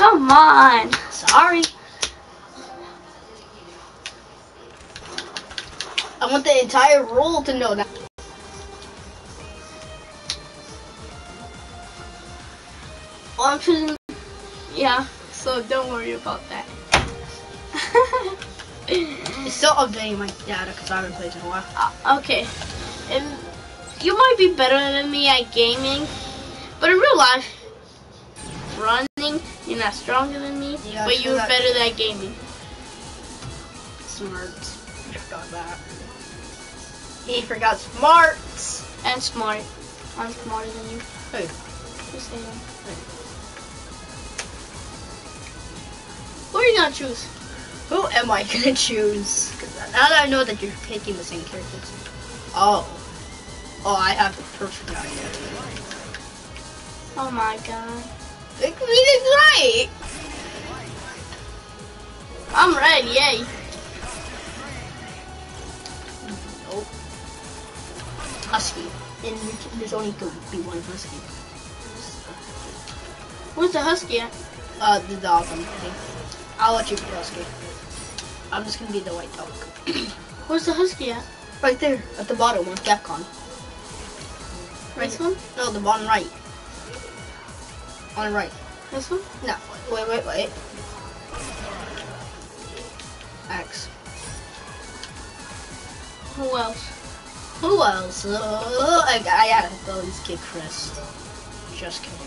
Come on. Sorry. I want the entire world to know that. Well, I'm choosing. Yeah, so don't worry about that. It's still updating my data because I haven't played in a while. Uh, okay. And you might be better than me at gaming, but in real life, running, you're not stronger than me, Yeah, but you're better at gaming. Smart. I forgot that. He forgot smarts. And smart. I'm smarter than you. Hey. Just saying. Who are you gonna choose? Who am I gonna choose? now that I know that you're picking the same characters. Oh. Oh, I have the perfect idea. Oh my god. Me is right. I'm ready, yay. Nope. Husky. And there's only going to be one husky. Where's the husky at? Uh, the dog. I'm kidding. I'll let you be the husky. I'm just gonna be the white dog. Where's the husky at? right there, at the bottom on Capcom. This one? No, the bottom right. On the right. This one? No, wait, wait, wait. X. Who else? Who else? Uh, I, I gotta go and kick Chris. Just kidding.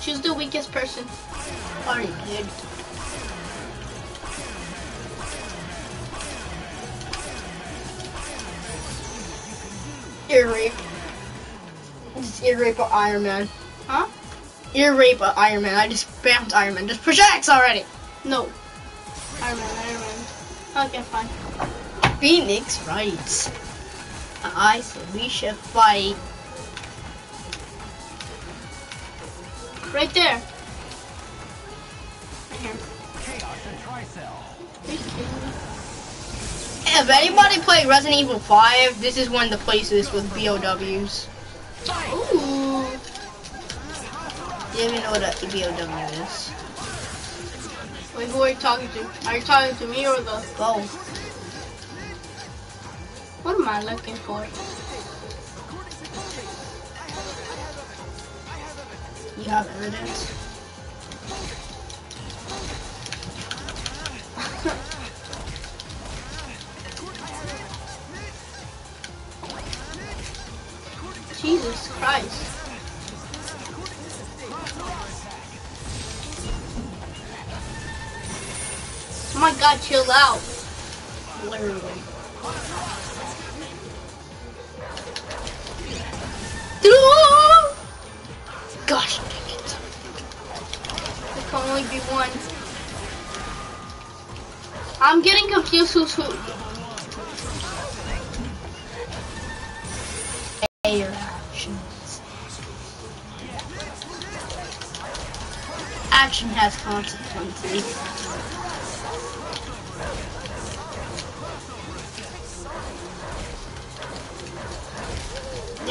Choose the weakest person. Are you good? Ear rape. It's ear rape or Iron Man. Huh? Ear rape or Iron Man. I just spammed Iron Man. Just push X already. No. Iron Man, Iron Man. Okay, fine. Phoenix writes. I said we should fight. Right there. Right here. Chaos and Tricell. Are you kidding me? If anybody played Resident Evil 5, this is one of the places with BOWs. Ooh. You don't even know what a BOW is. Wait, who are you talking to? Are you talking to me or the... Go. What am I looking for? You have evidence? Jesus Christ. My god, chill out. Literally. Gosh dang it. There can only be one. I'm getting confused who's who. Air actions. Action has consequences.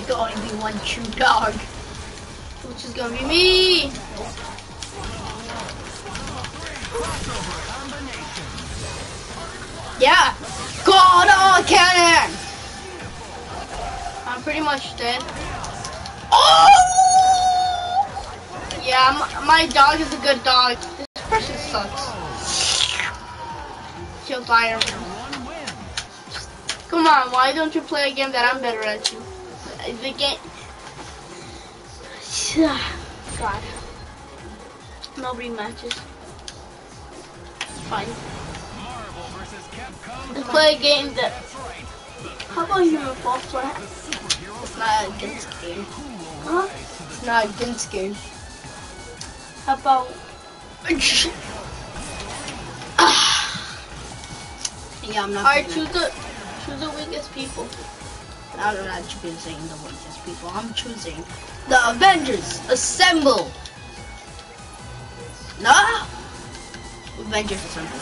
There can only be one true dog. Which is gonna be me. Yeah! God oh, on cannon! I'm pretty much dead. Oh! Yeah, my, dog is a good dog. This person sucks. Iron Man. Come on, why don't you play a game that I'm better at you? The ah, game. God. Nobody matches. Fine. Marvel versus Capcom. Let's play a game that. How about you false flat? It's not a good game. Huh? It's not a good game. How about. Ah. yeah, I'm not. Alright, choose the. Choose the weakest people. I'm not choosing the weakest people. I'm choosing the Avengers. Assemble. No. Avengers Assemble.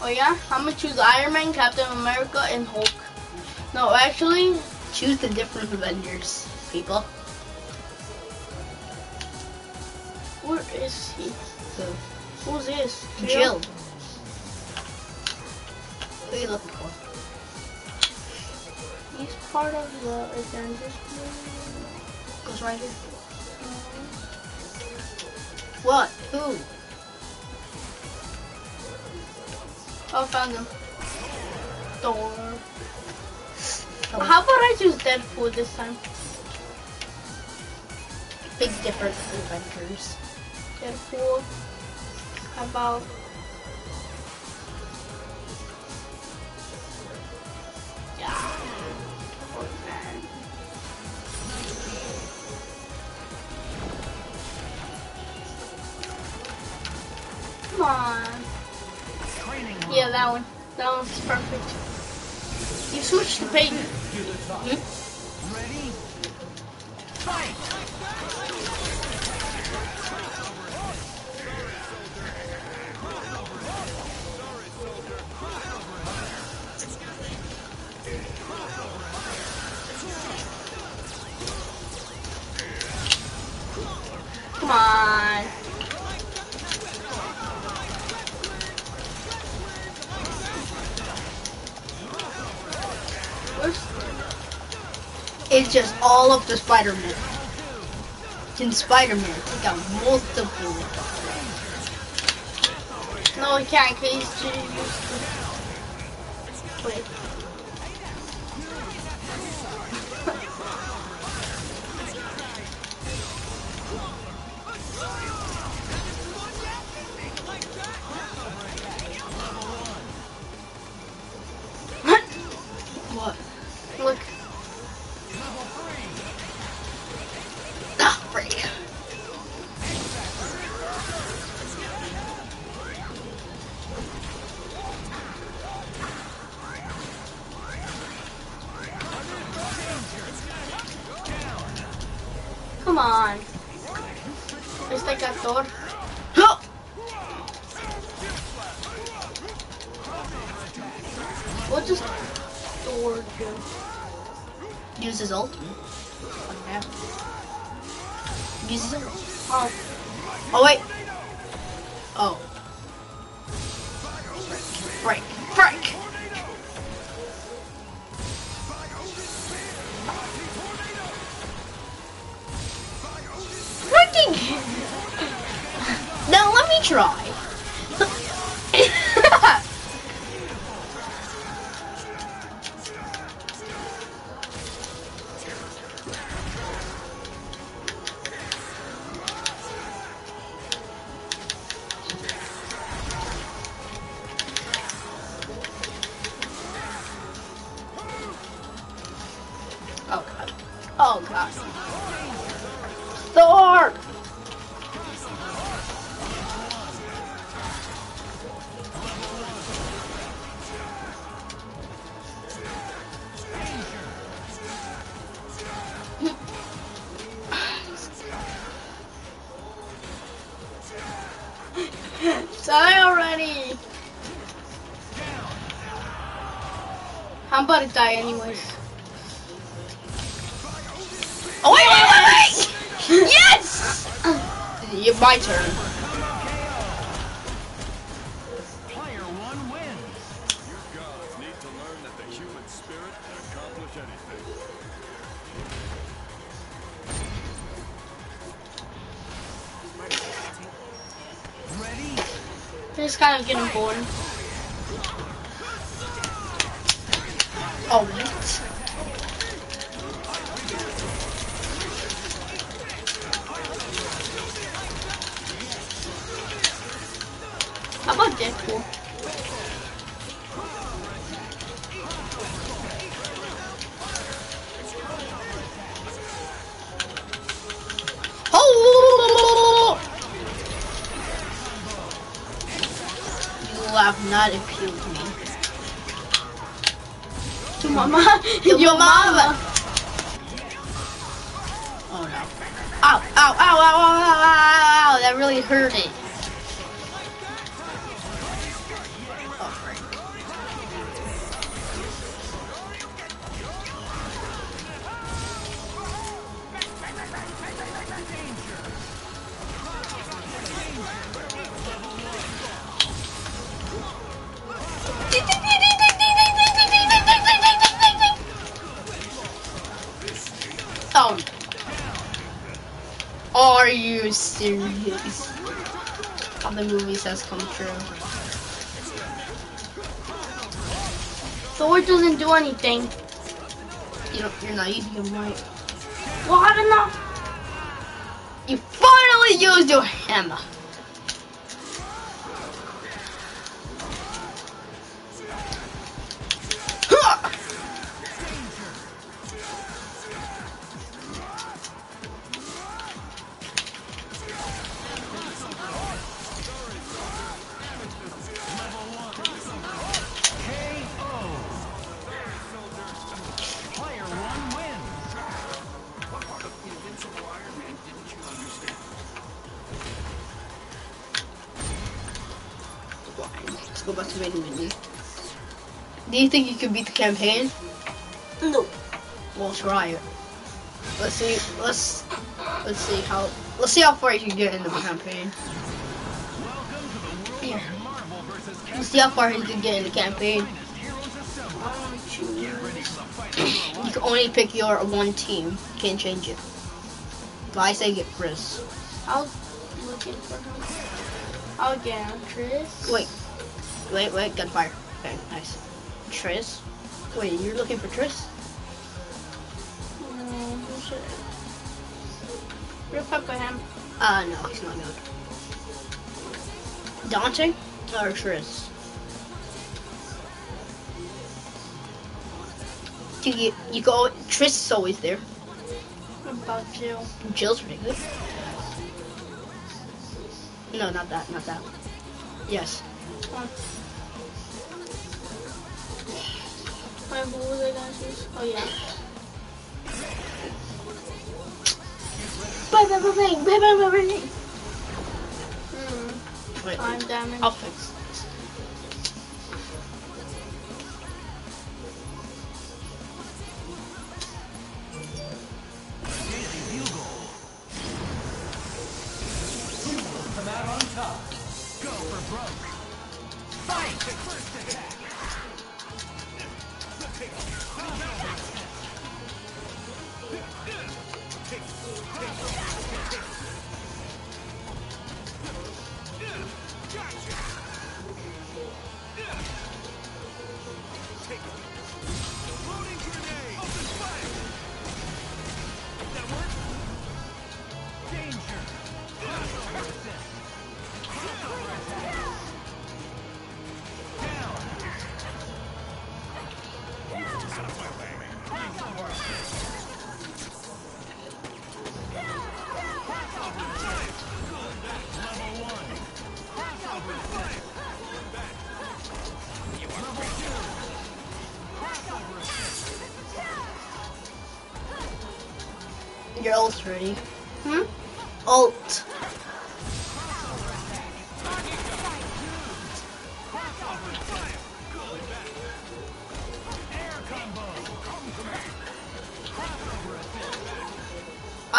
Oh yeah? I'm gonna choose Iron Man, Captain America, and Hulk. No, actually, Choose the different Avengers, people. Where is he? Who? Who's this? Jill. Who are you looking for? He's part of the Avengers. Goes right here. Mm-hmm. What? Who? Oh, found him. Thor. Oh, How about I choose Deadpool this time? big different Avengers. Deadpool. How about that one. That one's perfect. You switched the page. Ready? Fight! Hmm? It's just all of the Spider-Man. Can Spider-Man take out multiple? No, he can't, cause he's too I'm about to die anyways. Oh wait, wait, wait, wait! yes! Yeah, my turn. Player one wins. Your gods need to learn that the human spirit can accomplish anything. Ready? It's kind of getting boring. Oh, Your mama. Oh no. Ow, ow, ow, ow, ow, ow, ow, ow. That really hurt it. True. Thor doesn't do anything. You don't, you're not using him right. Well, I don't know. You finally used your hammer. Go back to main menu. Do you think you can beat the campaign? No. We'll try it. Let's see. Let's let's see how let's see how far you can get in the campaign. Welcome to the world Yeah. Marvel vs. Let's see how far you can get in the campaign. Heroes Assemble. I want to choose. Get ready for the fight for your You can only pick your one team. You can't change it. But I say get Chris. I was looking for him. I'll get him, Trish. Wait, wait, wait. Gunfire. Okay, nice. Trish? Wait, you're looking for Trish? Um, I? Real quick with him. Uh, no, he's not good. Dante or Trish? You, you, you go. Trish is always there. What about Jill? Jill's pretty good. No, not that, not that. Yes. Wait, who was I gonna choose? Oh yeah. Bang, bang, bang, bang, bang, bang, bang, bang. Hmm. Wait, Time damage. I'll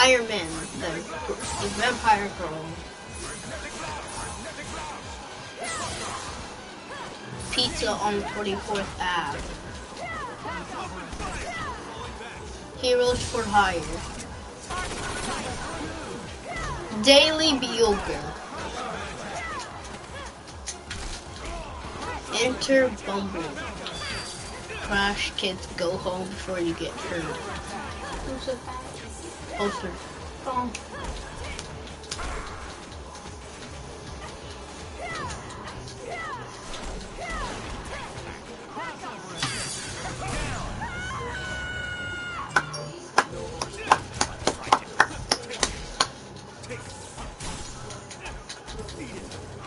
Iron Man, the, the vampire girl. Pizza on 44th Ave. Heroes for Hire. Daily Bugle. Enter Bumble. Crash kids go home before you get hurt. Oh.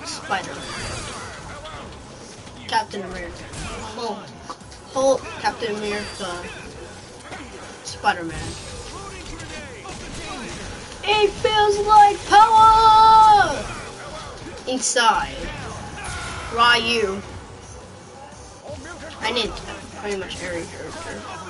Spider. Captain America. Hulk. Hulk, Captain America. Spider It feels like power! Inside. Ryu. I need pretty much every character.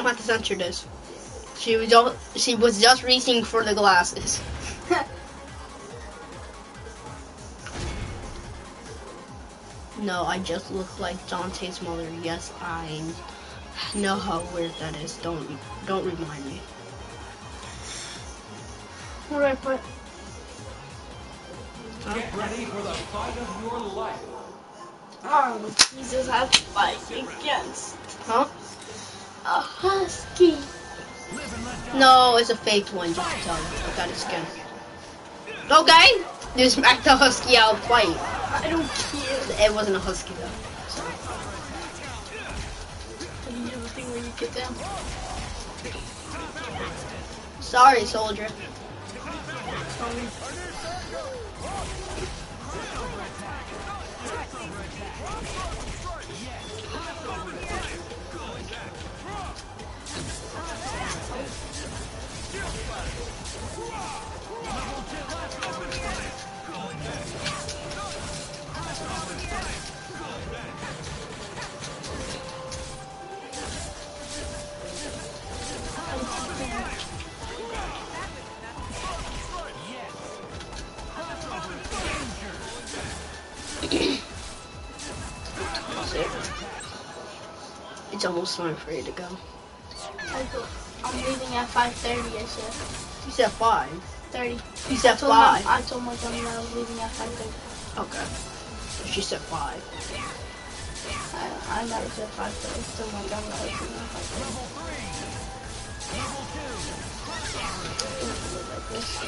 Don't have to censor this. She was just, she was just reaching for the glasses. No, I just look like Dante's mother. Yes, I know how weird that is. Don't don't remind me. What do I put? Get ready for the fight of your life. Oh, Jesus, I have to fight against Huh? A husky. No, it's a fake one. Just to tell you, I got a skin. Okay, just smacked the husky out fight. I don't care. It wasn't a husky though. So. Can you do almost time for you to go. I'm leaving at 5.30, I said. You said five. 30. You said I told my, five. I told my that I was leaving at 5.30. Okay. She said five. I, I never said 5.30. I told my I was leaving at 5.30. Like this.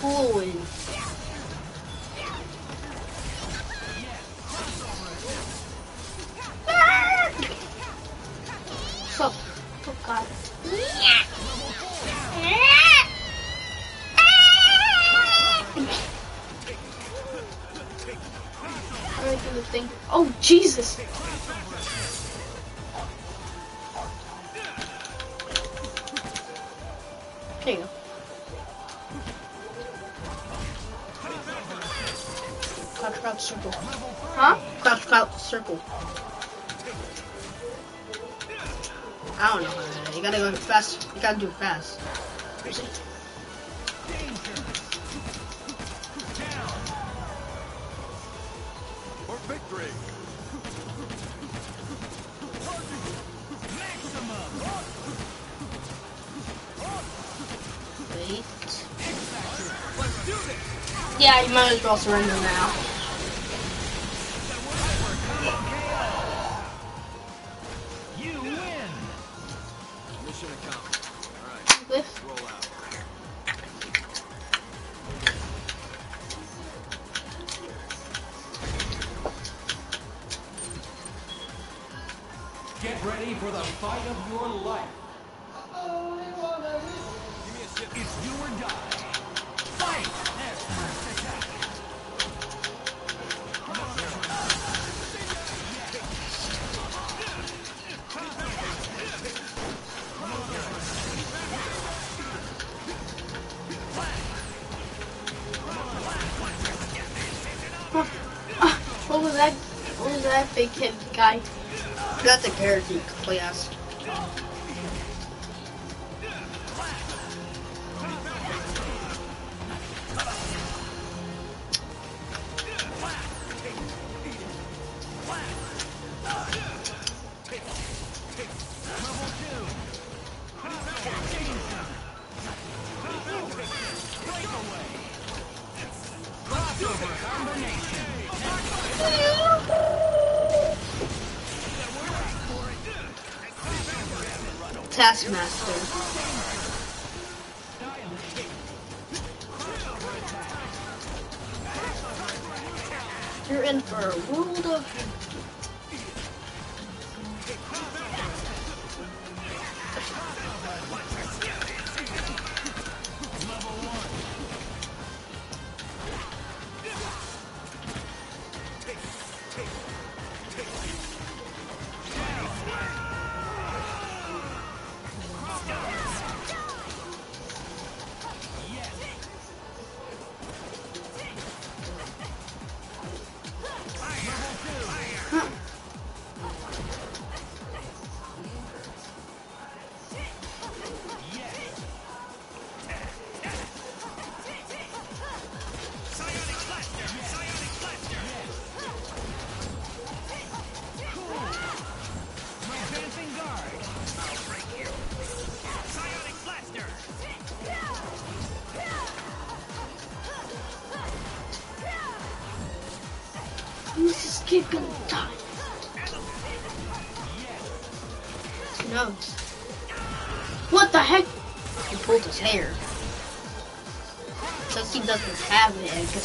Fooling. So, surrender now. Character you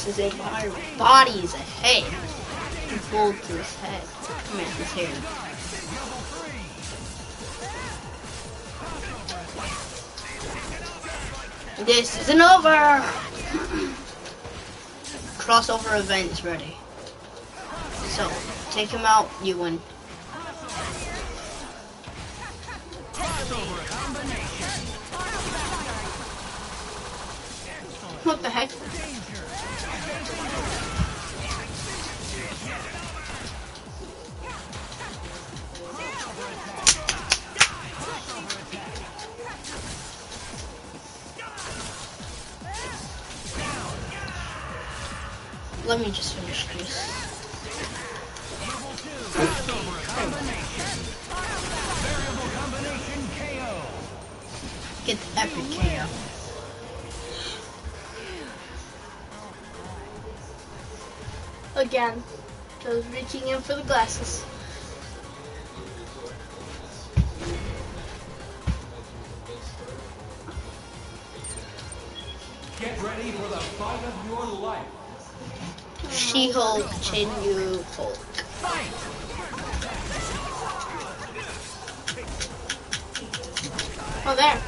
have it, because his entire body is a head. He to his head. I mean, his hair. This isn't over! Crossover event is ready. So, take him out, you win. Again, those reaching in for the glasses. Get ready for the fight of your life. She-Hulk, Chun-Li, Hulk. Oh, there.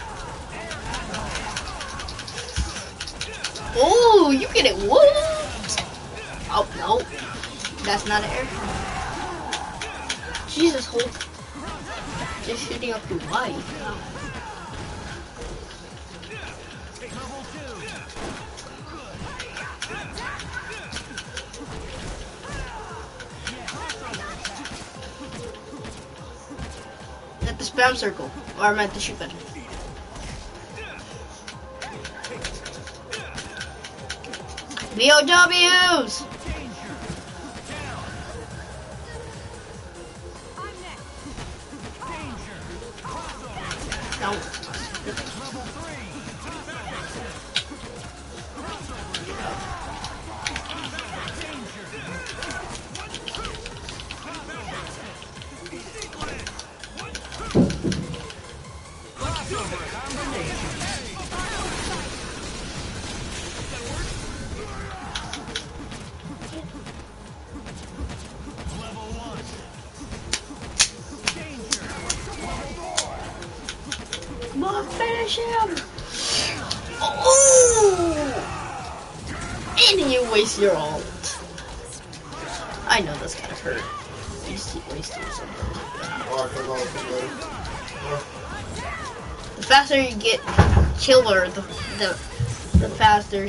Oh, you get it whooped! Oh, no. That's not an air. Jesus, hold. Just shooting up your wife. At the spam circle. Or I'm at the shoot button. VOWs!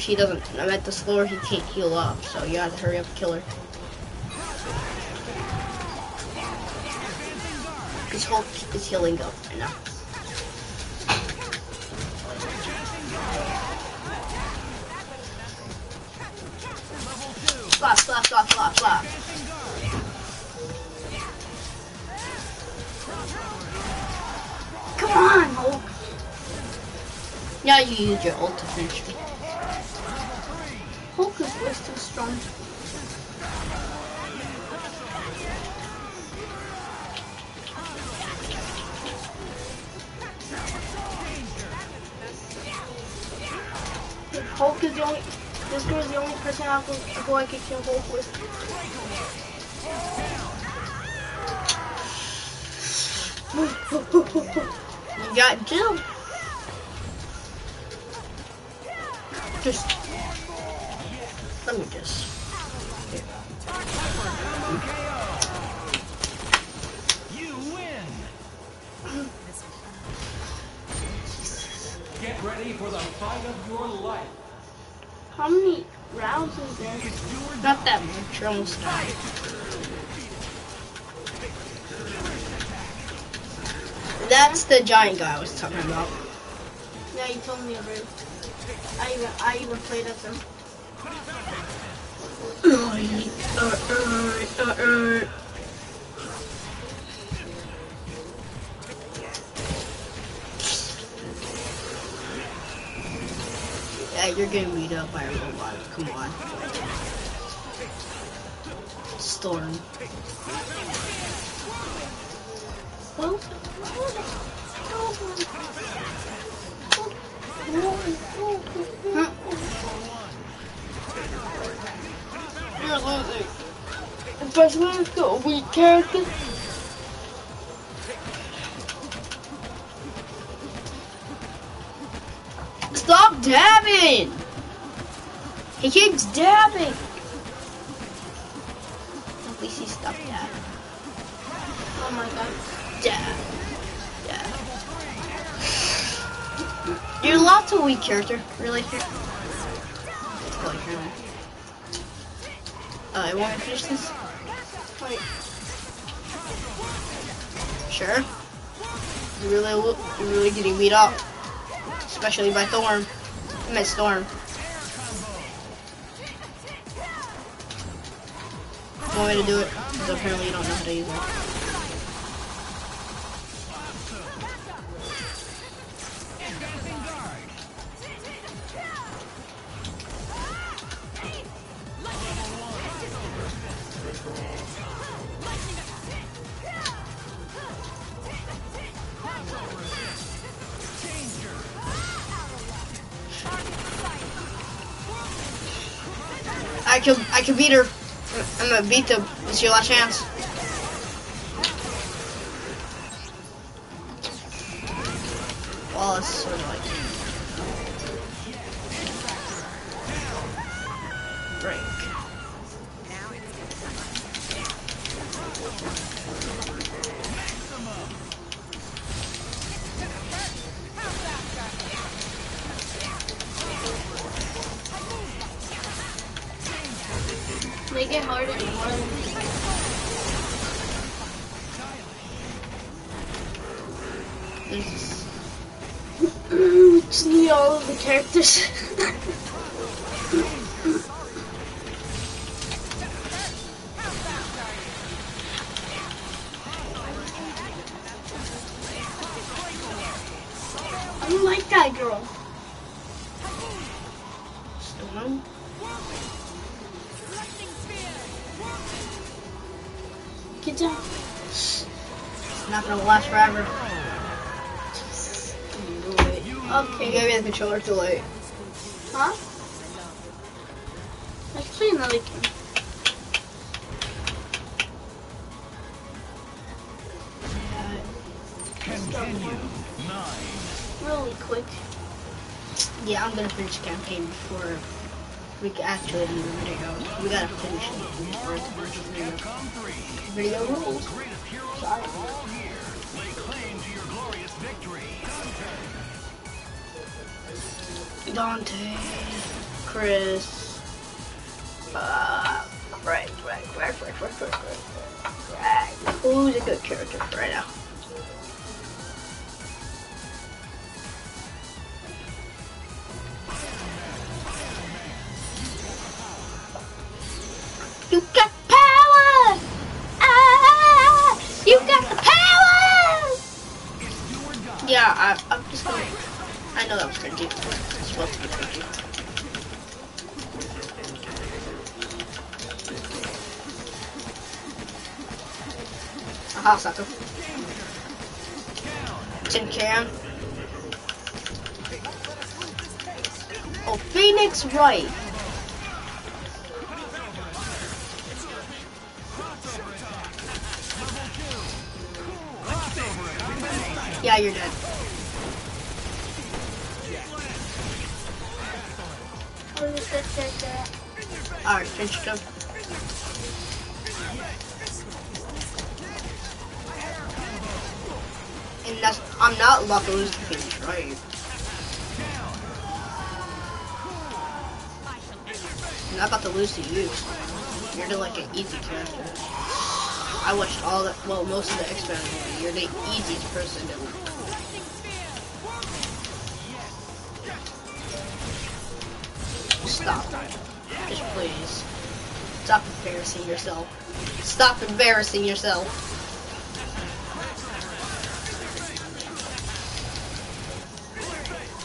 She doesn't. I'm at the slower he can't heal up. So you have to hurry up and kill her. Because Hulk is healing up right now. Slap, slap, slap, slap. Come on, Hulk. Now you use your ult to finish This girl is the only person I can, who I can kill Hulk with. You got Jill. Just let me just. You win. Get ready for the fight of your life. How many rounds is there? Not that much. You're almost done. That's the giant guy I was talking about. Yeah, you told me already. I even I even played as him. Oh, uh, uh, uh, Yeah, you're getting beat up by a robot. Come on. Storm. Well, You're losing. Especially with the weak character. Stop dabbing! He keeps dabbing! At least he stopped dabbing. Oh my god. Dab. Dab. You're lots of weak character. Really? Uh, I want to finish this? Wait. Sure. You're really, you're really getting beat up. Especially by Thorn. I meant Storm. Want me to do it? Because apparently you don't know how to use it. I can I can beat her. I'm gonna beat them. It's your last chance. It's sort of like break. It's nearly all of the characters. Charlotte Delight. Dante, Chris, uh, right, right, right, right, right. Who's a good character for right now? I'm not about to lose to you. You're the, like an easy character. I watched all the, well, most of the X-Men movie. You're the easiest person to Stop. Just please. Stop embarrassing yourself. Stop embarrassing yourself.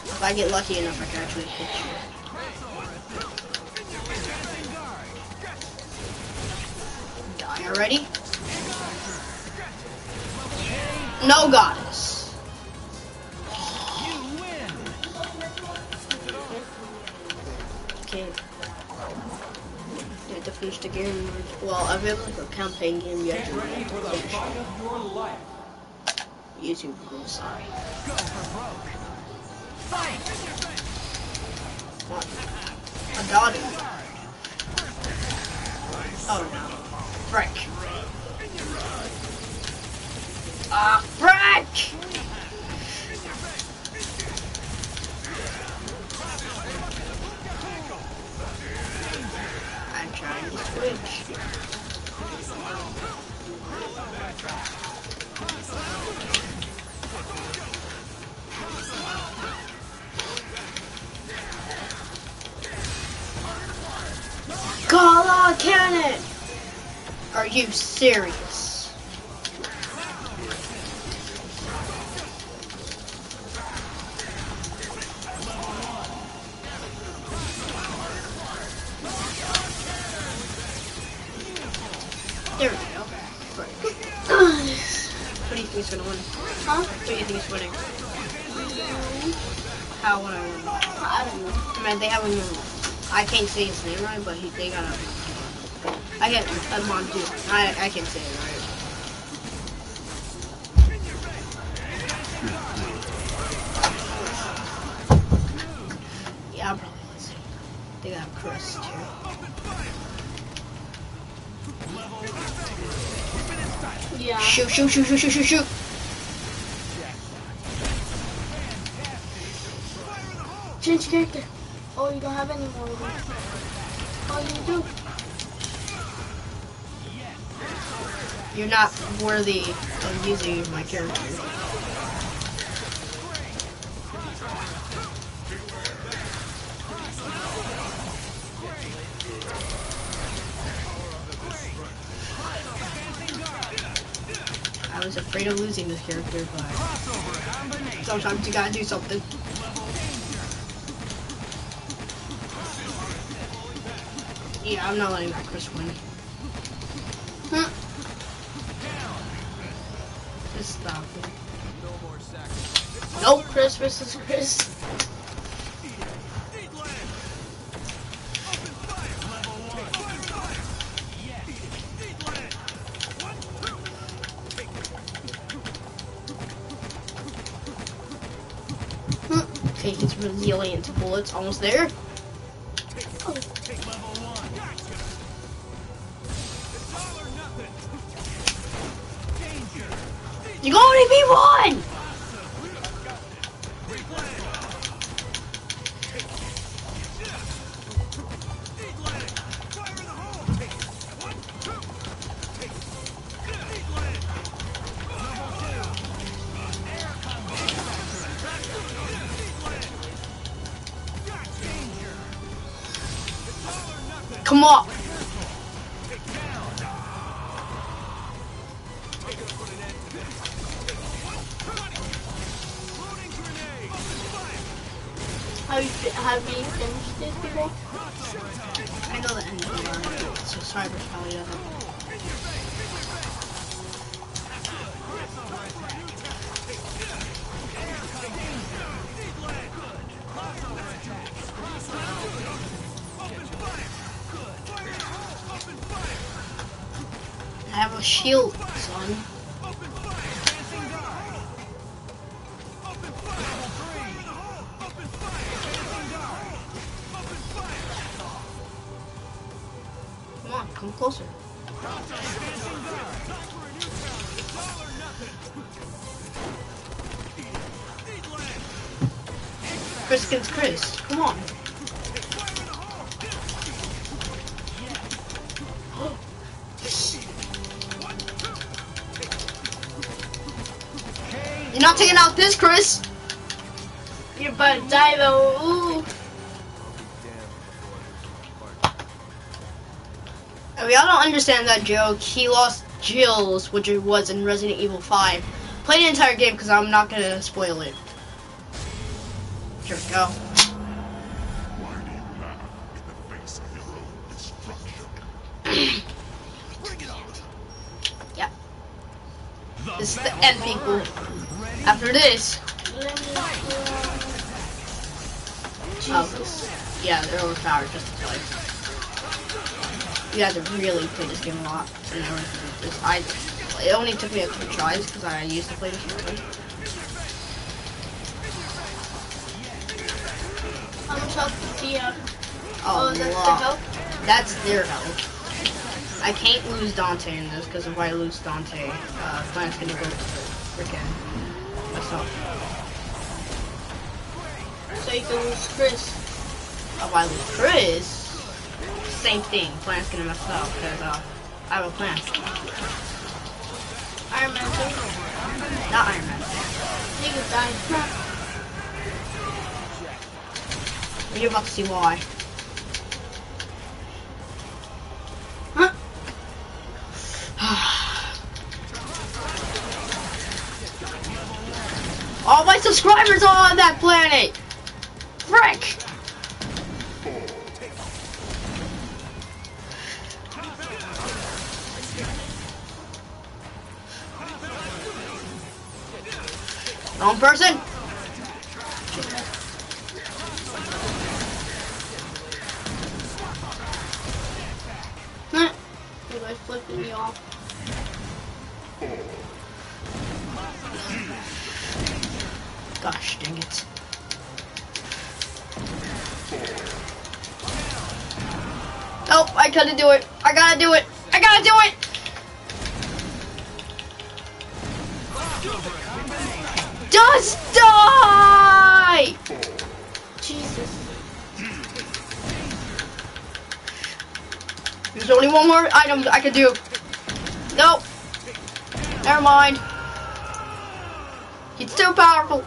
If I get lucky enough, I can actually hit you. Ready? No goddess. You win. Okay. You have to finish the game. Well, I've been like a campaign game yet. Get ready for the fight of your life. YouTube rules, sorry. Go for broke. Fight. I got it. Oh no. Frick. Ah, frick! I'm trying to switch. Gala cannon! Are you serious? There we go. What do you think think's gonna win? Huh? What do you think's winning? How would I win? I don't know. I mean, they have a new. I can't say his name right, but he they got a. I get a Montu. I I can't say it right. Yeah, I'll probably listen. They got Chris too. Yeah. Shoot! Shoot! Shoot! Shoot! Shoot! Shoot! Shoot! You're not worthy of using my character. I was afraid of losing this character, but sometimes you gotta do something. Yeah, I'm not letting that Chris win. Chris versus Chris. Resilient to bullets. Almost there. This, Chris. You're about to die though. Ooh. If y'all don't understand that joke, he lost Jill's, which it was in Resident Evil 5. Play the entire game because I'm not gonna spoil it. Here we go. Why do you laugh the face of your own destruction? Bring it on! This is the end, people. After this, Jesus. yeah, they're overpowered just to play. You guys have to really play this game a lot in order to this. I, it only took me a few tries because I used to play this game. How much health do you have? Oh, Oh, that's the lot. health? That's their health. I can't lose Dante in this because if I lose Dante, uh, Plan's gonna go freaking. So you can lose Chris. If I lose Chris, same thing. Plan's gonna mess up because uh, I have a plan. Iron Man too. Not Iron Man. Nigga died. You're about to see why. Subscribers are on that planet! Frick! Wrong person? I could do. Nope. Never mind. He's too powerful.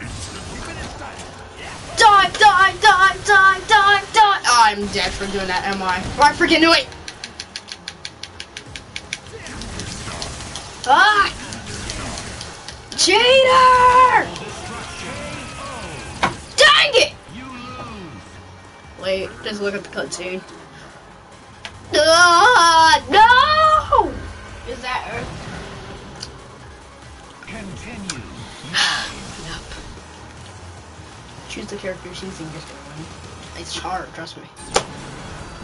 Die, die, die, die, die, die. Oh, I'm dead for doing that, am I? I freaking knew it. Ah! Cheater! Dang it! Wait, just look at the cutscene. Choose the character she's in. It's hard, trust me.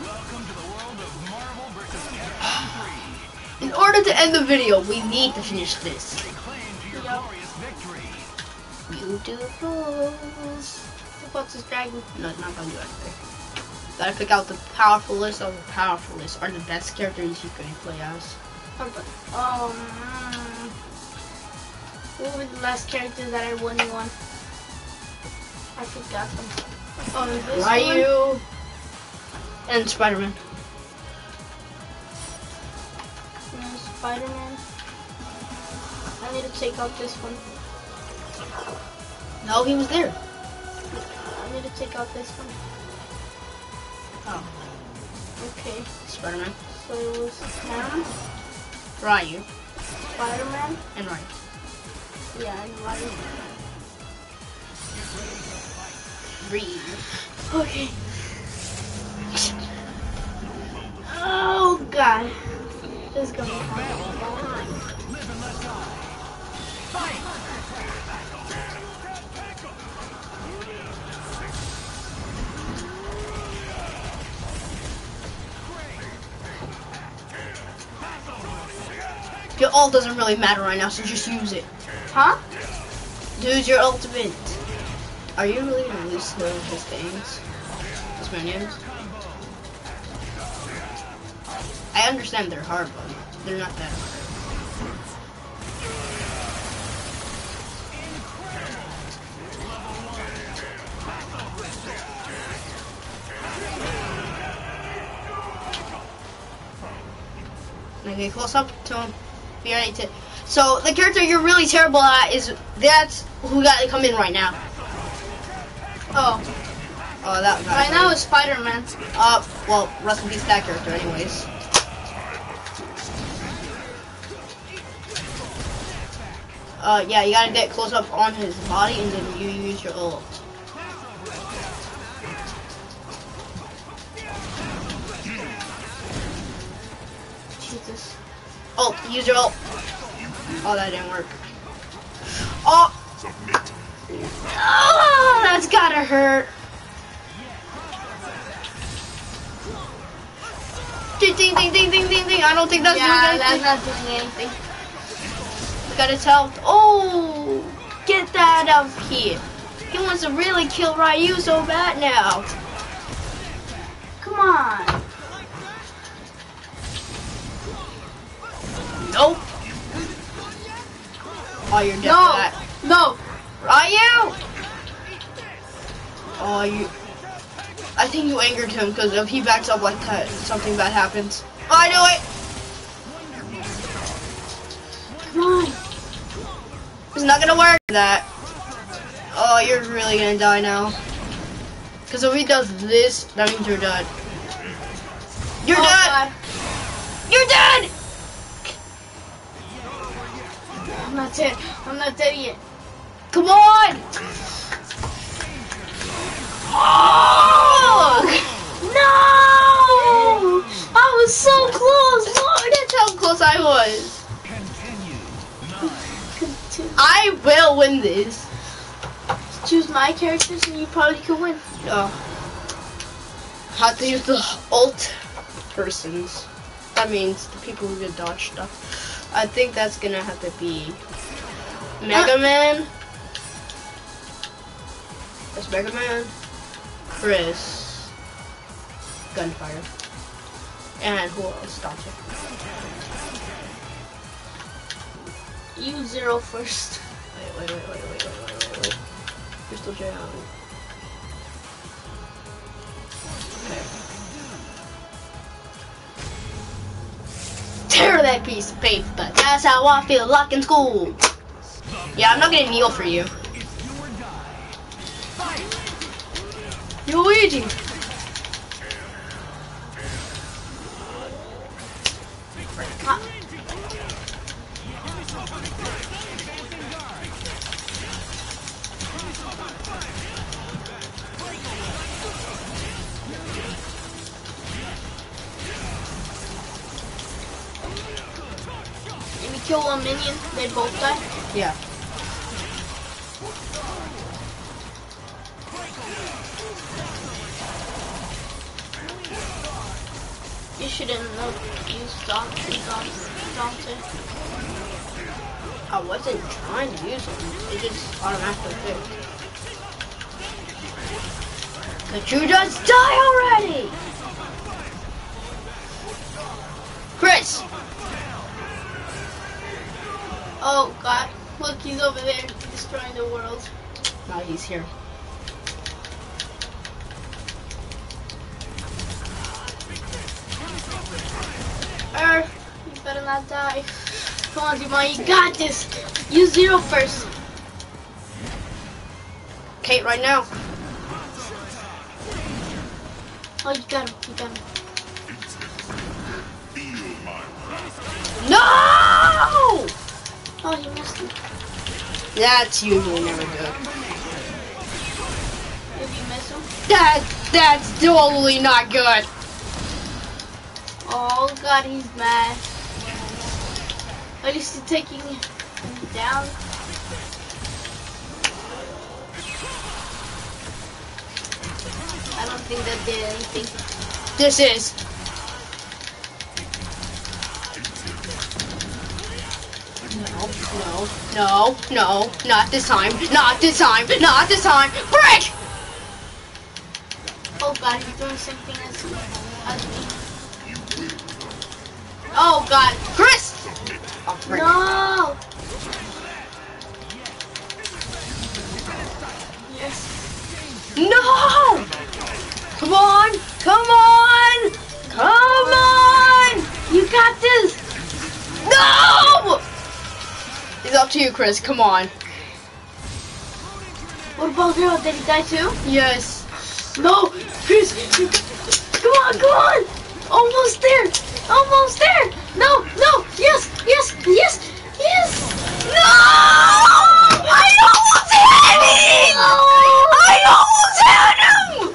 Welcome to the world of Marvel vs. Capcom 3. In order to end the video, we need to finish this. Claim to Yep. Beautiful. The fuck's this dragon? No, not gonna do anything. Gotta pick out the powerful list of the powerful list are the best characters you can play as. Um, what were the last characters that I won you on? I forgot them. Oh, this one? Ryu and Spider-Man. No, Spider-Man. I need to take out this one. No, he was there. I need to take out this one. Oh, Okay, Spider-Man, so it was Sam, Ryu, Spider-Man, and Ryu. yeah, and Ryu. Ryu. Okay. Oh god. This is gonna be hard. Live and let die. Fight! Your ult doesn't really matter right now, so just use it. Huh? Use your ultimate. Are you really gonna lose to his things? His minions? I understand they're hard, but they're not that hard. Okay, close up to him. So the character you're really terrible at is that's who got to come in right now. Oh, Oh, that guy. right now it's Spider-Man. Uh, well, rest in peace that character, anyways. Uh, yeah, you gotta get close up on his body and then you use your ult. Jesus. Ult, use your ult. Oh, that didn't work. Oh! Oh, that's gotta hurt. Ding, ding, ding, ding, ding, ding, ding. I don't think that's yeah, doing that's not doing anything. Got his health. Oh! Get that out of here. He wants to really kill Ryu so bad now. Come on. Nope. Oh, you're dead No. for No. Ryu! Oh, you. I think you angered him because if he backs up like that, something bad happens. Oh, I knew it! Come on. It's not gonna work. That. Oh, you're really gonna die now. Because if he does this, that means you're dead. You're Oh, dead! God. You're dead! I'm not dead. I'm not dead yet. Come on! Oh! No! I was so close, Lord. That's how close I was. Continue. I will win this. Choose my characters and you probably could win. Oh. No. Have to use the ult persons. That means the people who can dodge stuff. I think that's gonna have to be Mega uh, Man. That's Mega Man. Chris. Gunfire. And who else? Dodger. You zero first. Wait, wait, wait, wait, wait, wait, wait, wait. Crystal Jam. Tear that piece of paper. That's how I feel like in school. Yeah, I'm not gonna kneel for you. Yo, Luigi. If you kill one minion, they both die. Yeah. You shouldn't have used Dante. Dante. I wasn't trying to use them. It just automatically picked. Could you just die already? Chris! Oh God! Look, he's over there destroying the world. Now he's here. Er, you better not die. Come on, Dimon, you got this. Use zero first. Kate, right now. Oh, you got him. You got him. No! Oh, you missed him. That's usually never good. Did you miss him? That, that's totally not good. Oh God, he's mad. At least he's taking him down. I don't think that did anything. This is. No, no, no, no, not this time, not this time, not this time. Break! Oh God, he's doing the same thing as, as me. Oh God, Chris! Oh, no! Yes. No! Come on! Come on! Come on! You got this! No! It's up to you, Chris. Come on. What about Hero? Did he die too? Yes. No! Chris! Come on, come on! Almost there! Almost there! No, no! Yes, yes, yes, yes! No! I almost had it! I almost had him!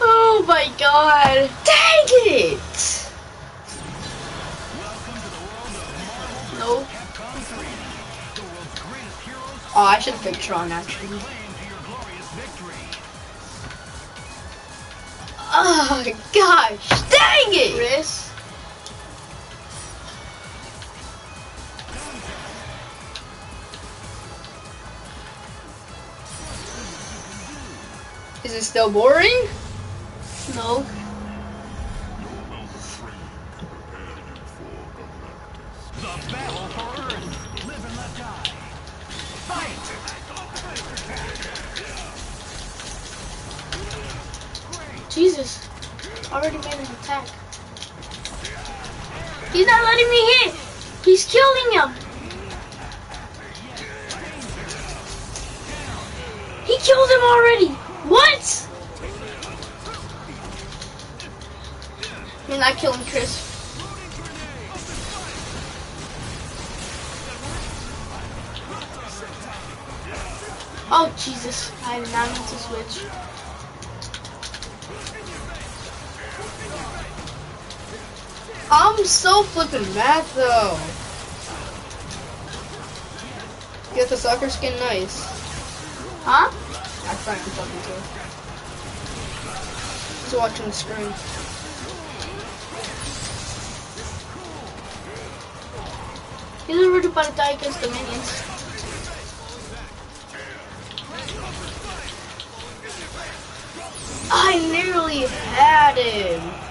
Oh my god! Dang it! No. Oh, I should pick Tron actually. Oh gosh, dang it! Chris. Is it still boring? No. The battle for Earth. Live and let die. Fight! Jesus. Already made an attack. He's not letting me hit. He's killing him. He killed him already. What? You're not killing Chris. Oh Jesus! I did not mean to switch. I'm so flipping mad though. Get the soccer skin nice. Huh? I find I'm talking to. He's watching the screen. He's already about to die against the minions. I nearly had him.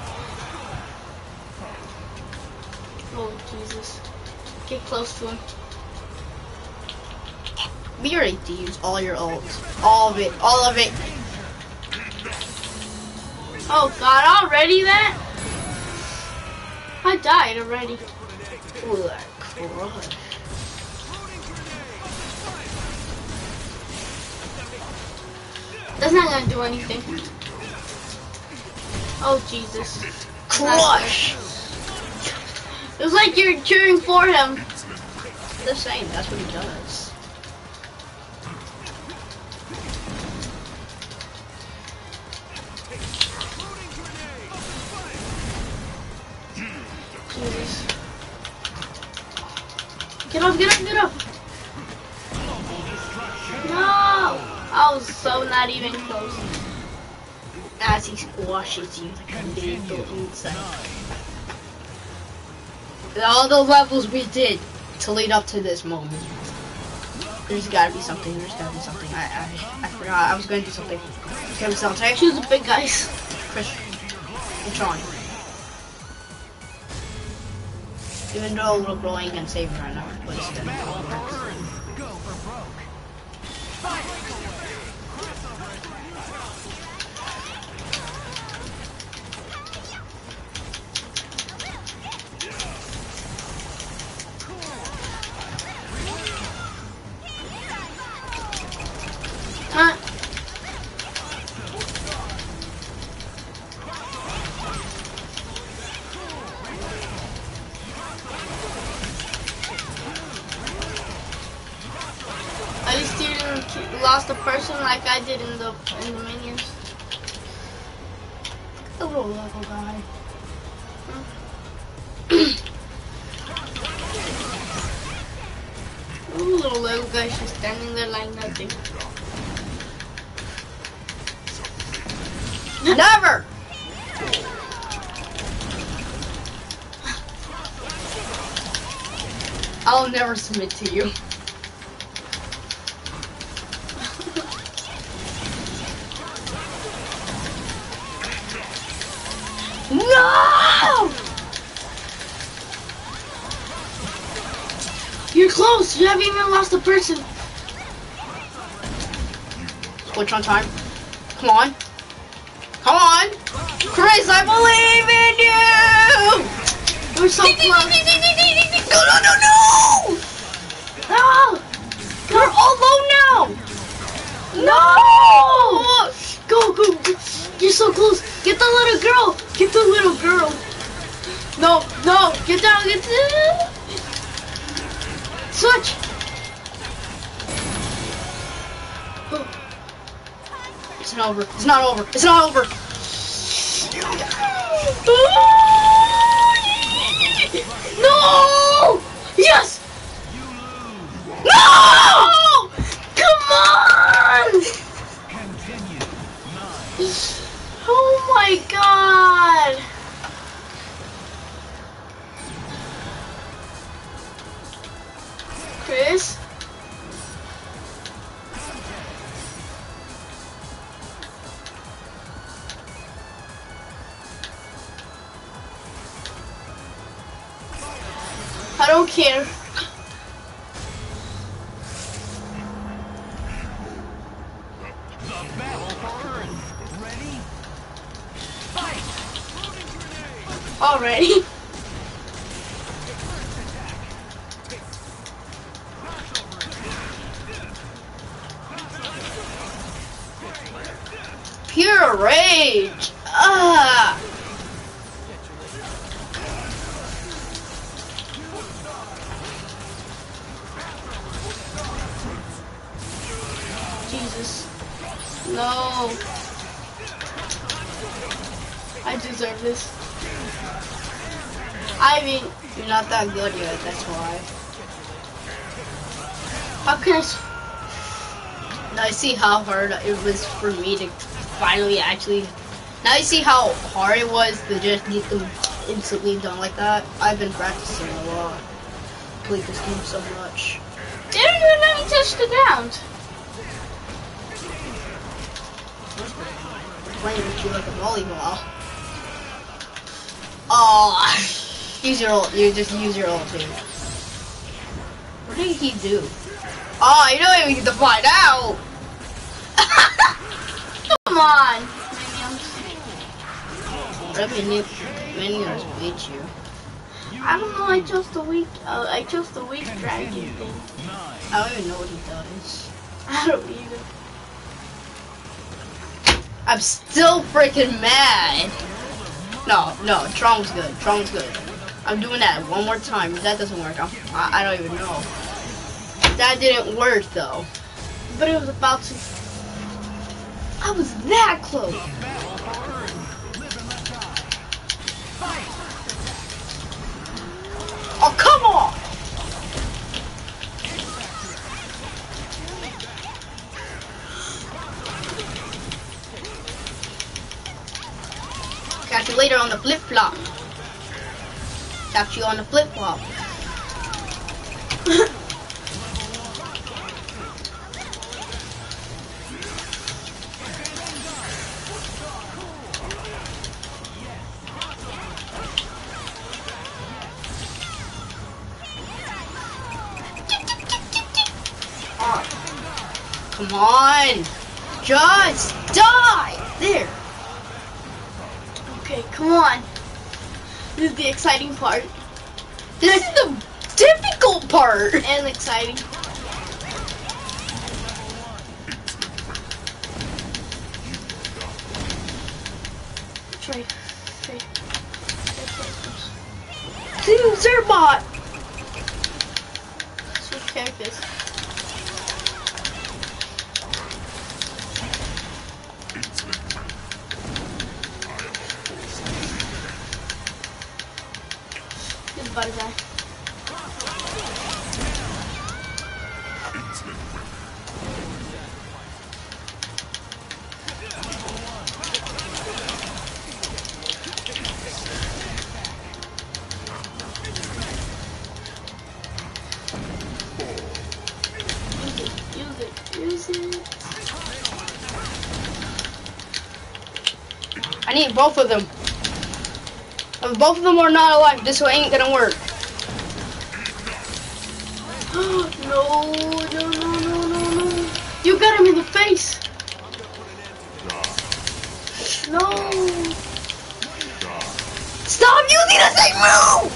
Oh Jesus! Get close to him. Be ready to use all your ults. All of it. All of it. Oh God! Already that? I died already. Ooh, that crush. That's not gonna do anything. Oh Jesus! Crush! It was like you're cheering for him. The same. That's what he does. Jesus. Get up! Get up! Get up! No! I was so not even close. As he squashes you like a little insect. All the levels we did to lead up to this moment. There's gotta be something. There's gotta be something. I I, I forgot. I was gonna do something. There's gotta be something. Choose the big guys. Chris and Sean. Even though little girl ain't gonna save right now, but it's gonna work. Broke. At least you didn't lost a person like I did in the in the minions. The little level guy. Ooh, little little guy, she's standing there like nothing. Never! I'll never submit to you. Close. You haven't even lost a person. Switch on time. Come on. Come on. Chris, I believe in you! You're so close. No, no, no, no! No! We're all low now! No! Go, go, go. You're so close. Get the little girl. Get the little girl. No, no. Get down. Get down. Switch! It's not over. It's not over. It's not over! No! Yes! No! How can I? s- Now you see how hard it was for me to finally actually. Now you see how hard it was to just get them instantly done like that. I've been practicing a lot. Played this game so much. They don't even let me touch the ground. Playing with you like a volleyball. Oh, use your ult. You just use your ult too. What did he do? Oh, you don't even get to find out. Come on. Minions. Minions beat you. I don't know. I chose the weak. Uh, I chose the weak dragon thing. I don't even know what he does. I don't either. I'm still freaking mad. No, no, Tron's good. Tron's good. I'm doing that one more time. If that doesn't work, I'm, I, I don't even know. That didn't work though. But it was about to. I was that close. Oh, come on! Catch you later on the flip flop. Catch you on the flip flop. Come on! Just die! There! Okay, come on. This is the exciting part. This is the difficult part! And exciting. Trade. Zerbot! Switch characters. It. Use it. Use it. I need both of them. If both of them are not alive, this way ain't gonna work. no, no, no, no, no, no. You got him in the face. No. Stop using the same move!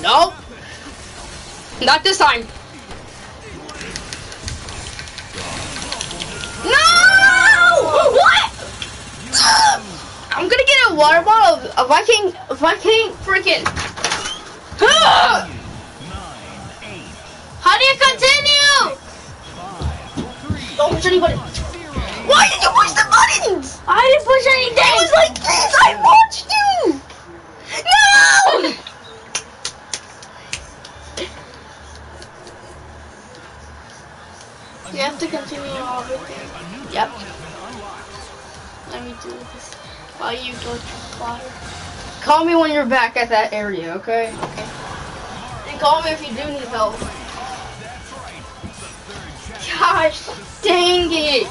Nope. Not this time. If I can't, if I can't freaking. How do you continue? Don't push anybody. Why did you push the buttons? I didn't push anything. It was like this. I watched you. No! You have to continue everything. Yep. Let me do this while you go to water. Call me when you're back at that area, okay? Okay. And call me if you do need help. Gosh, dang it!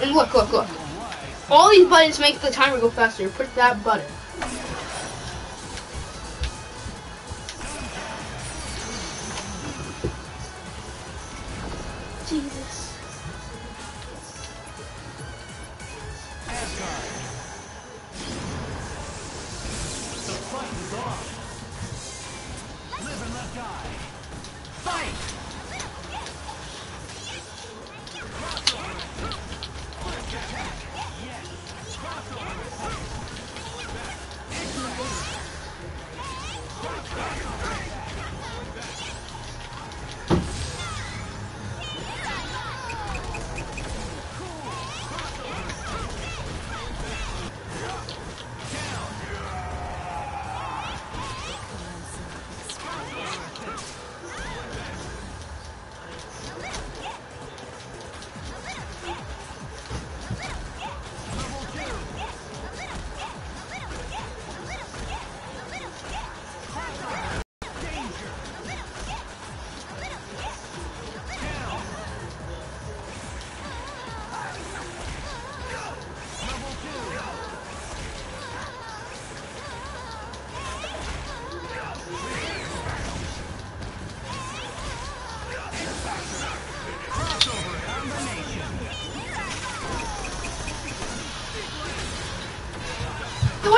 And look, look, look. All these buttons make the timer go faster. Push that button.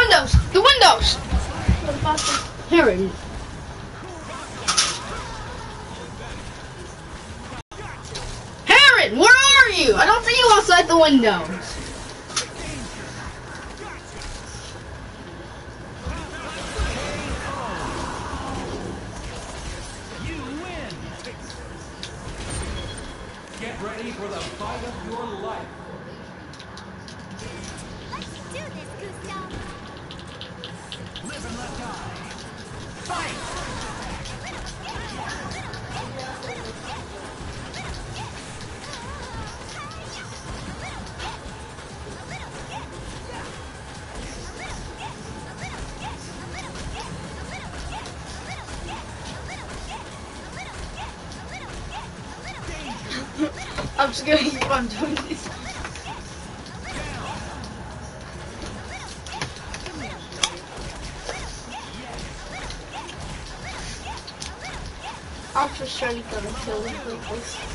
Windows! The windows! Harry. Heron, where are you? I don't see you outside the windows. On doing this. I'm just trying to kill with this.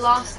Lost.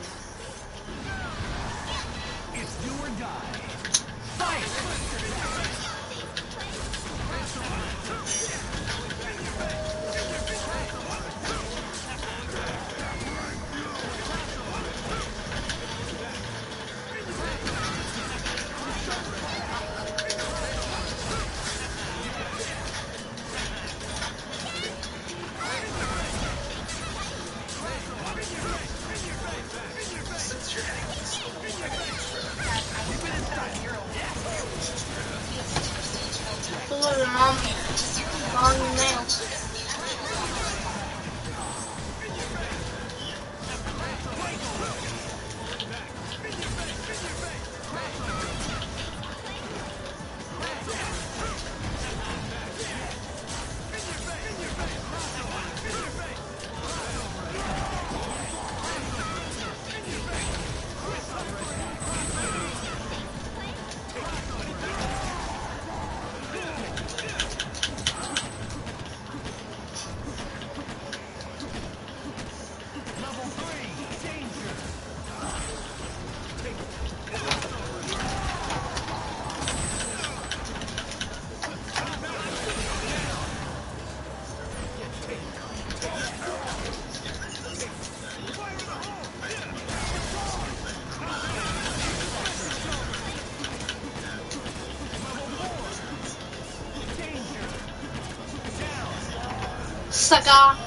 大家。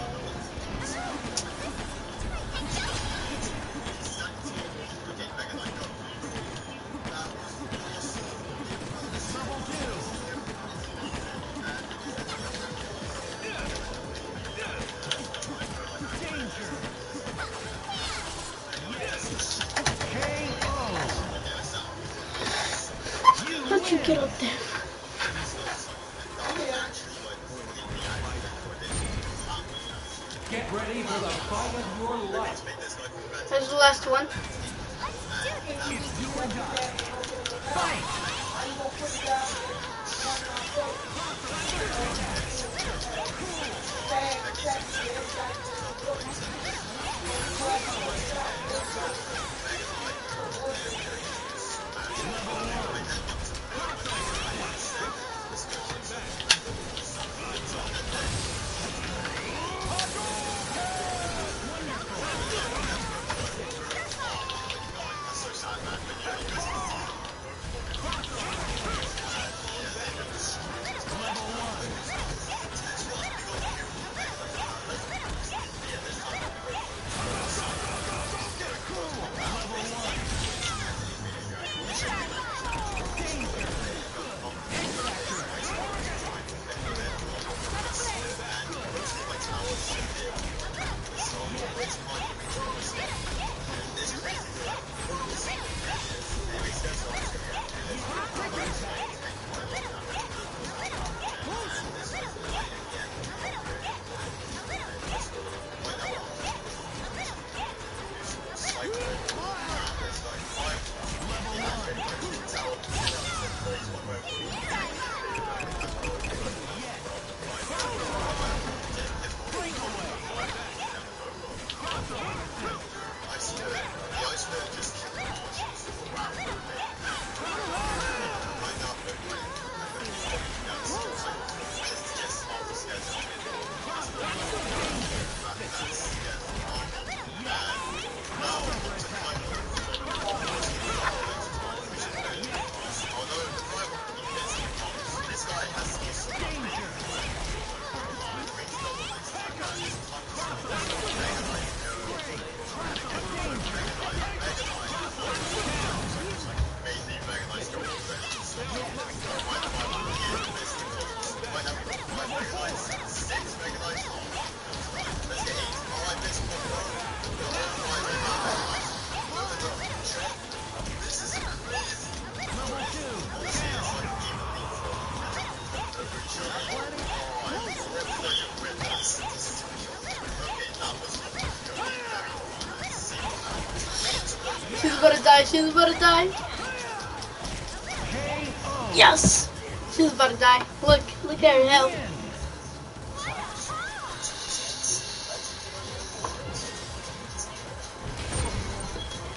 She's about to die. She's about to die. KO. Yes! She's about to die. Look, look at her health.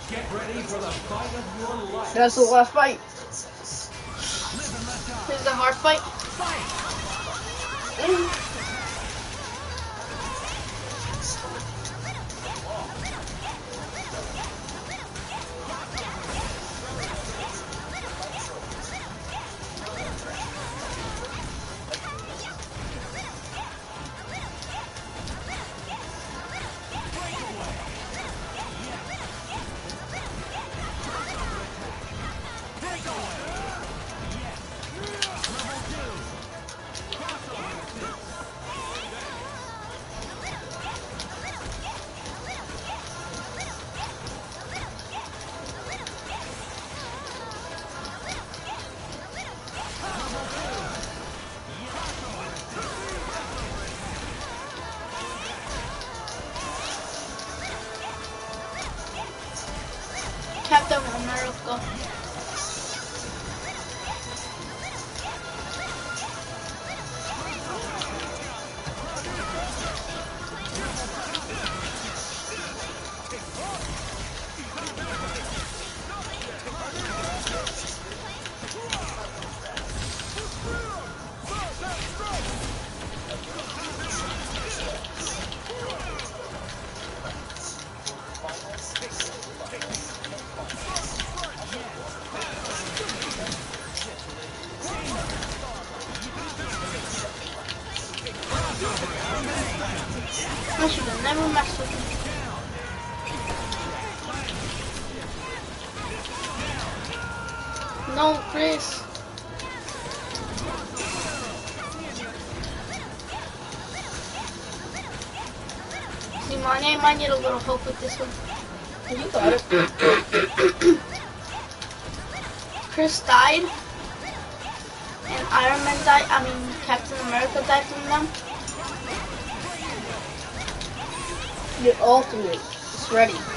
Get ready for the fight of your life. That's the last fight. No, Chris. Simone, I might need a little help with this one. You got it. Chris died. And Iron Man died. I mean, Captain America died from them. Your ultimate. It's ready.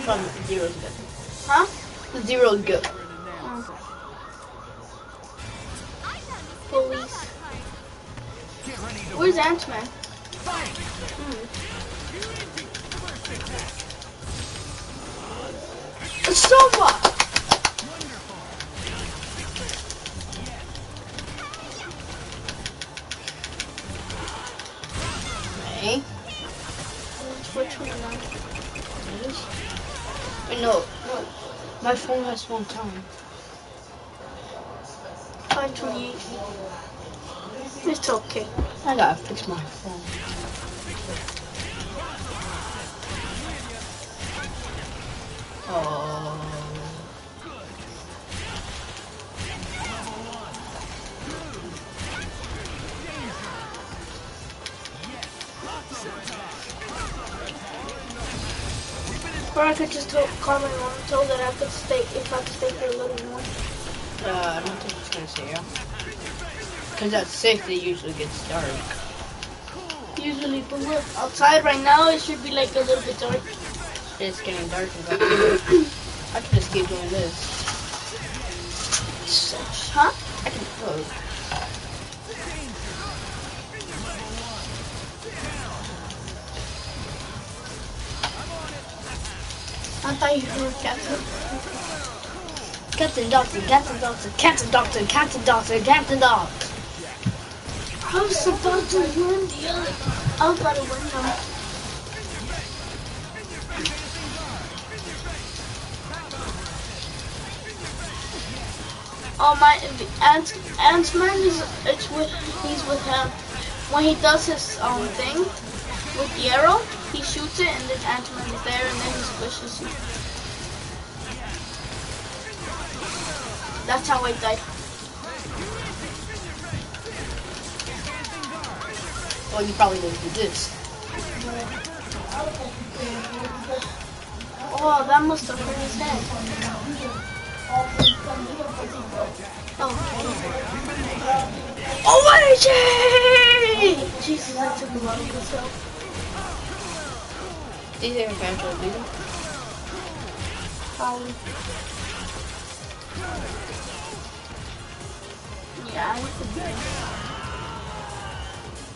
Fun. Zero's good. Huh? The zero's good. Police. Get ready to Where's Ant-Man? fight. It's over. No, no. My phone has one time. 528. It's okay. I gotta fix my phone. Oh. Or I could just tell, call my mom and tell her that I could stay, if I could stay for a little more. Uh, I don't think it's gonna say yeah. Cause at six it usually gets dark. Usually, but look, outside right now it should be like a little bit dark. It's getting dark and dark. I can just keep doing this. Huh? I can look. Thought you were Captain. Captain Doctor, Captain Doctor, Captain Doctor, Captain Doctor, Captain Doctor. I was about to win the other. I was about to win them. Oh my, Ant Ant-Man is it's with he's with him. When he does his um thing with the arrow, he shoots it and then Ant-Man is there and then he squishes you. That's how I died. Well, you probably didn't do this. Oh, that must have hurt his head. Oh. Oh, my Jesus, I took a lot of myself. Do you think I'm going to lose? Probably. Yeah, I could do it.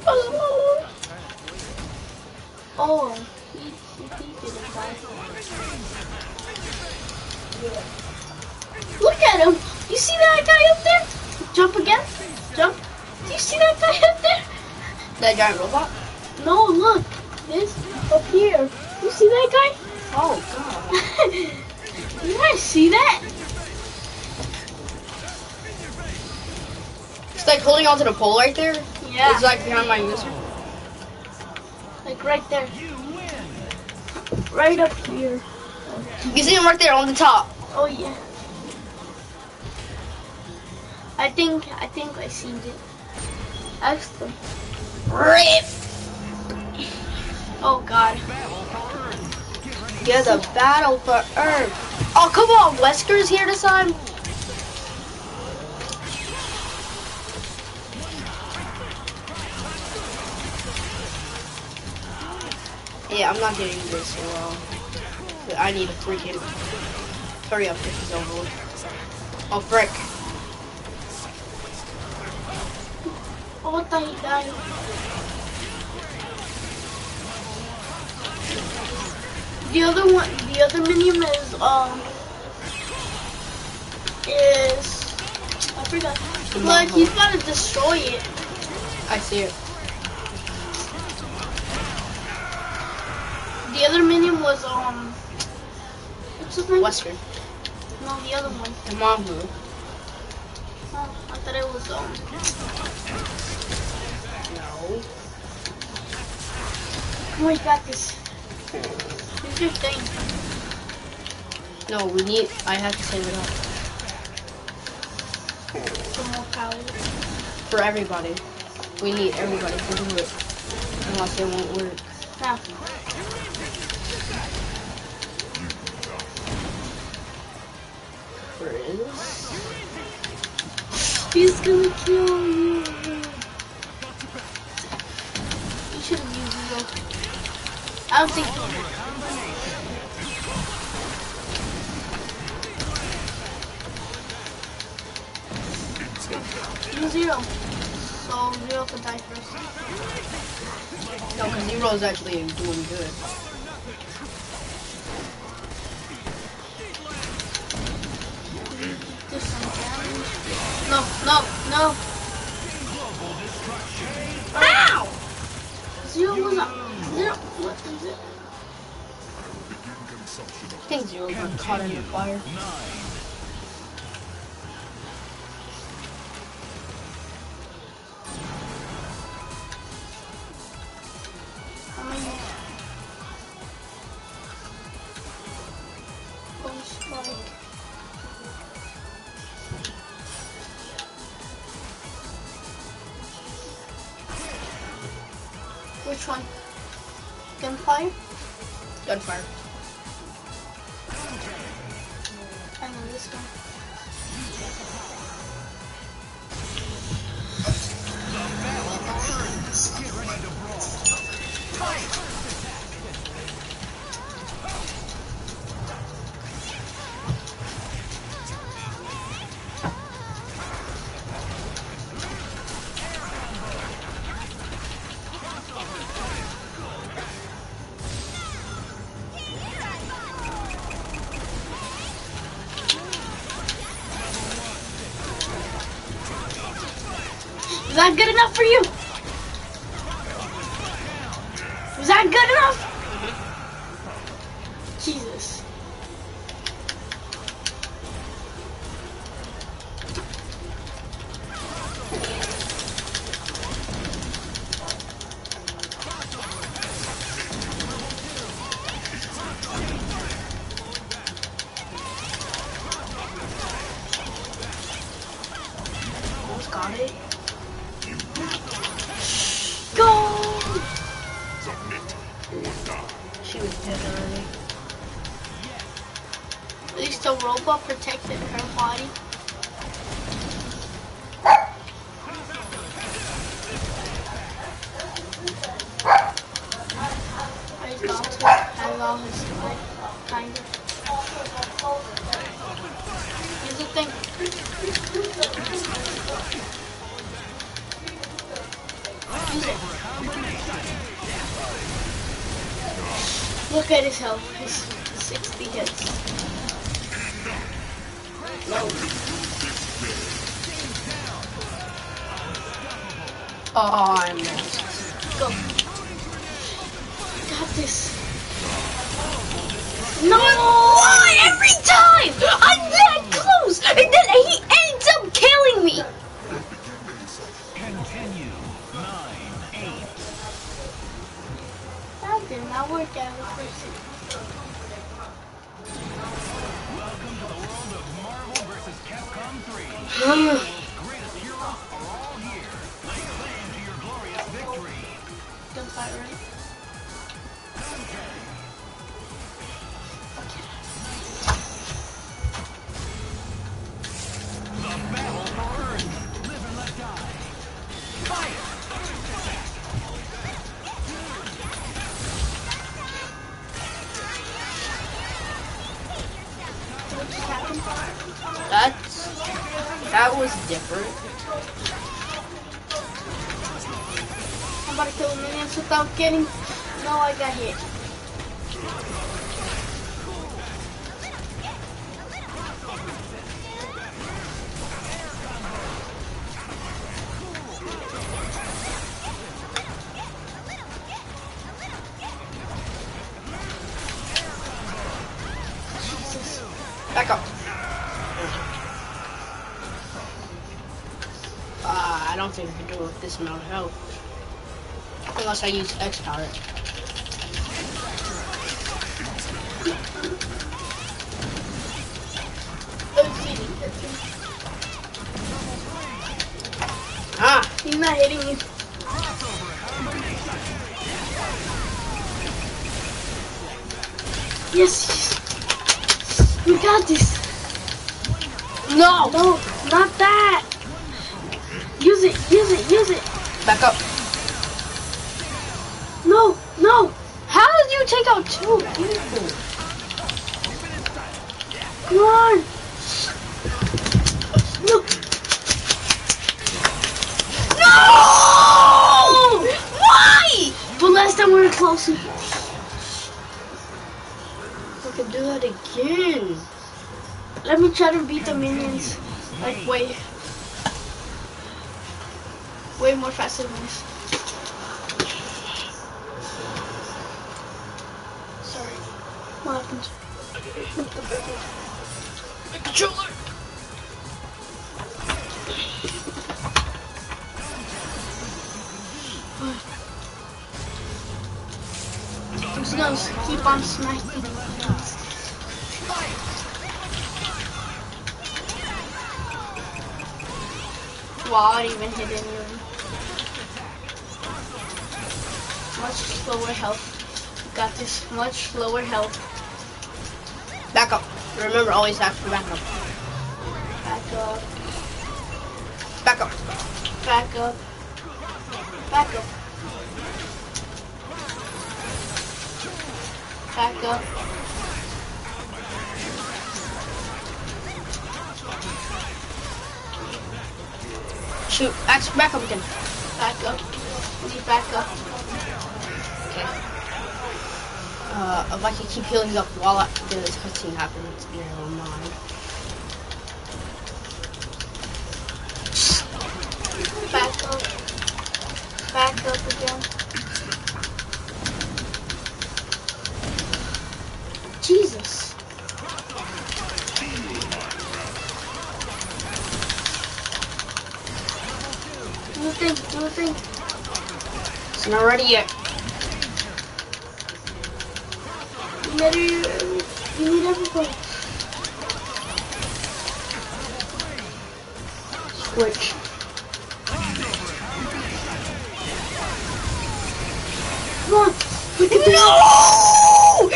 Oh, oh he, he, he didn't die. Look at him! You see that guy up there? Jump again? Jump. Do you see that guy up there? That giant robot? No, look. This up here. You see that guy? Oh, God. you guys see that? It's like holding onto the pole right there. Yeah. It's like behind my user. Like right there. Right up here. You see him right there on the top. Oh yeah. I think I think I seen it. Ask them. Rip! Oh god. Yeah, the battle for Earth. Oh, come on, Wesker's here this time. Yeah, I'm not getting this so well. I need a freaking. Hurry up, this is over with. Oh, frick. Oh what the he died. The other one the other minion is um is I forgot. Look, he's about to destroy it. I see it. The other minion was um what's his name? Wesker. No, the other one. The Mongo. Oh, I thought it was um No. Come on, you got this. Use your thing. No, we need. I have to save it up. Some more power. For everybody. We need everybody to do it. Unless it won't work. Now. Chris. He's gonna kill you. You should have used Zero. I don't think. Two zero. So zero could die first. No, because zero's actually doing good. No, no, no. How? Zero was up. Thank What is it? Things you caught in the fire. Nine. enough for you. Did not work out with person. Welcome to the world of Marvel vs. Capcom 3. greatest heroes are all here. Lay claim to your glorious victory. Don't fight, right? was different. I'm about to kill a minions without getting... No, I got hit. mental health. unless I use X power. Much slower health. Got this much lower health. Back up. Remember, always ask for backup. Back up. Back up. Back up. Back up. Back up. Shoot. Ask back up again. Back up. Need back up. Uh, if I can keep healing up while I, this cutscene happens, never mind. Back up. Back up again. Jesus. Do the thing, do the thing. It's not ready yet. You need, you need everything. Switch. Come on. We can do it. No!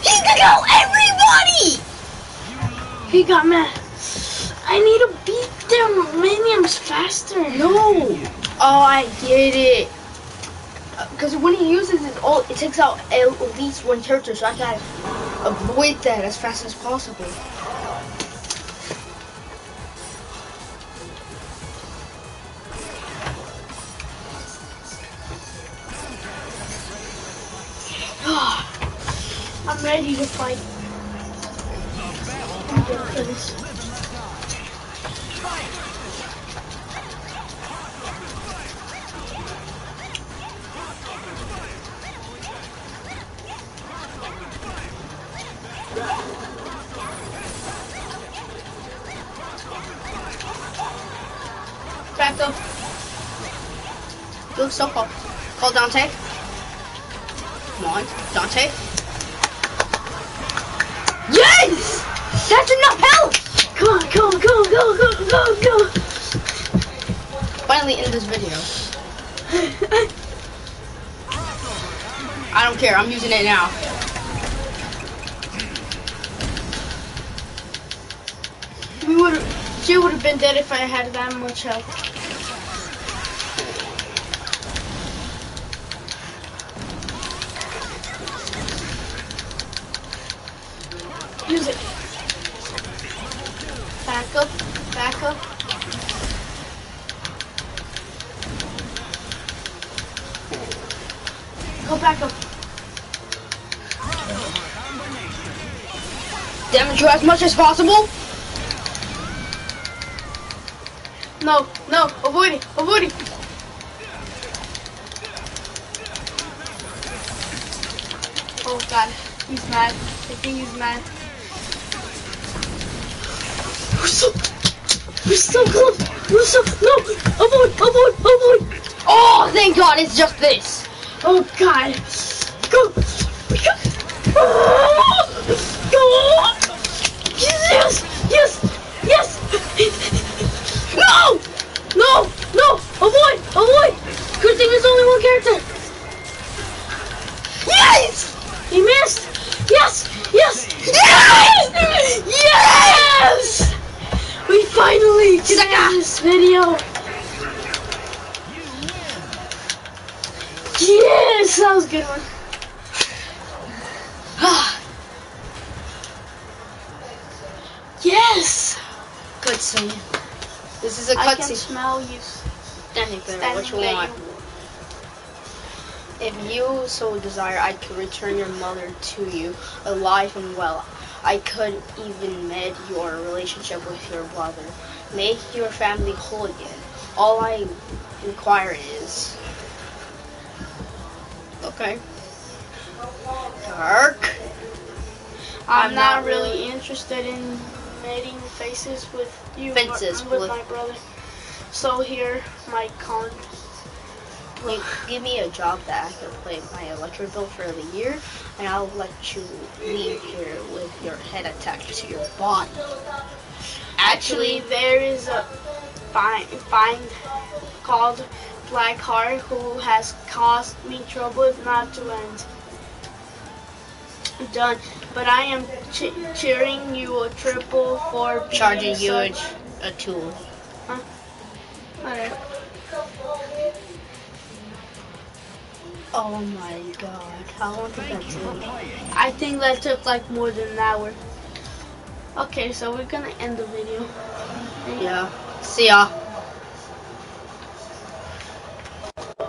He took out everybody! He got mad. I need to beat them minions faster. No! Oh, I get it. Because when he uses his ult, it takes out at least one character, so I gotta avoid that as fast as possible. I'm ready to fight. You as much as possible. No, no, avoid it, avoid it. Oh god, he's mad. I think he's mad. We're so, we're so close. We're so, no, avoid, avoid, avoid. Oh, thank God, it's just this. Oh god. Go, go. Oh, go. Yes, yes, yes. No, no, no, avoid, avoid. Good thing there's only one character. Yes! He missed! Yes! Yes! Yes! Yes! We finally did this video! Yes! That was a good one. yes! Good scene. This is a I can cutscene. smell you Standing there, standing what you there. want. If you so desire, I could return your mother to you, alive and well. I could even mend your relationship with your brother. Make your family whole again. all I require is okay. Dark. I'm, I'm not, not really interested in mating faces with you. Fences with, with- my brother. So here, my con. You give me a job that I can play my electric bill for the year, and I'll let you leave here with your head attached to your body. Actually, there is a find find called Blackheart who has caused me trouble if not to end. Done. But I am ch- cheering you a triple for charging you a, a tool. Alright. Oh my god, how long did that take? I think that took like more than an hour. Okay, so we're gonna end the video. Yeah. See ya.